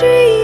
dream.